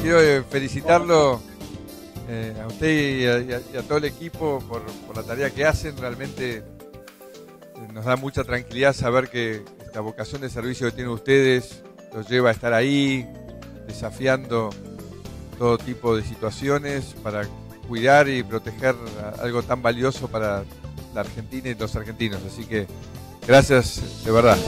Quiero eh, felicitarlo eh, a usted y a, todo el equipo por, la tarea que hacen. Realmente eh, nos da mucha tranquilidad saber que esta vocación de servicio que tienen ustedes los lleva a estar ahí, desafiando todo tipo de situaciones para cuidar y proteger algo tan valioso para la Argentina y los argentinos. Así que gracias de verdad.